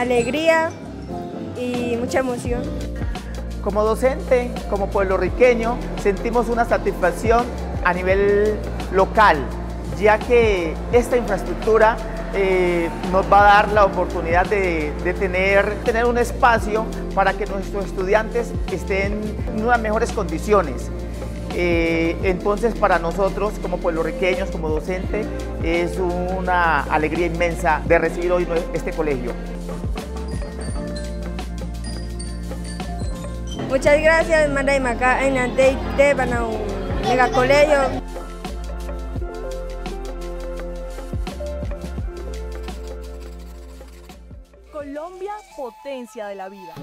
alegría y mucha emoción. Como docente, como pueblorriqueño, sentimos una satisfacción a nivel local, ya que esta infraestructura eh, nos va a dar la oportunidad de, tener, tener un espacio para que nuestros estudiantes estén en unas mejores condiciones. Eh, entonces para nosotros como pueblorriqueños, como docente, es una alegría inmensa de recibir hoy este colegio. Muchas gracias, Maray Maca, en el de mega colegio. Colombia, potencia de la vida.